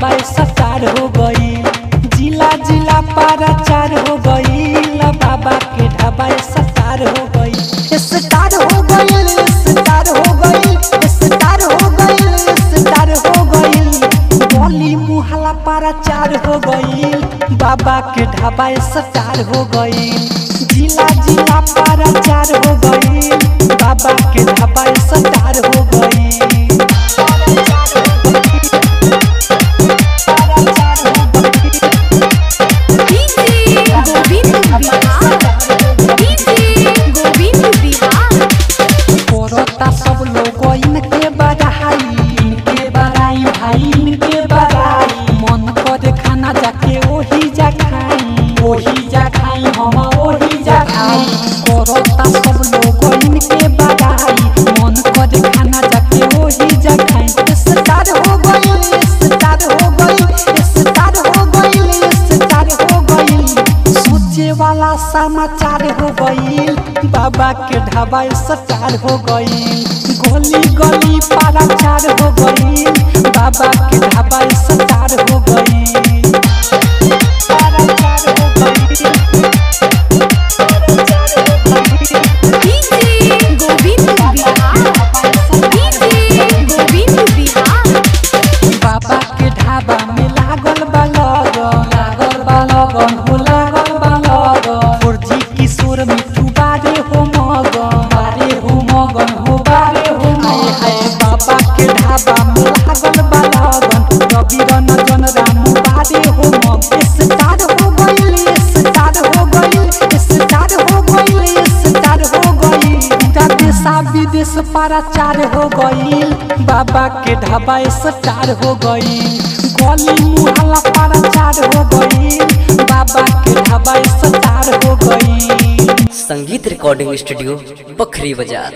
ढाबा सचार हो गईल जिला जिला प्रचार हो गईल बाबा के ढाबा सचार हो गईल स्टार हो गईल स्टार हो गईल स्टार हो गईल स्टार हो गईल बोली मुहला प्रचार हो गईल बाबा के ढाबा सचार हो गईल जिला जिला प्रचार हो गईल बाबा के ढाबा खाना जाके ओही जा खाई ओही जा खाई हम ओही जा खाई कोरोता सब लोग इनके बधाई। मन करे खाना जाके ओही जा खाई स्टार हो गई स्टार हो गई स्टार हो गई स्टार हो गई। सोचे वाला समाचार हो गईल बाबा के ढाबा सचार हो गईल गोली गली पाराचार हो गईल हो बाबा के ढाबा हो स्टार हो गइल हो गइल गइल। गइल विदेश प्रचार हो गईल बाबा के ढाबा स्टार हो गईल गली मुहल्ला प्रचार हो गईल बाबा के ढाबा स्टार हो रिकॉर्डिंग स्टूडियो बखरी बाज़ार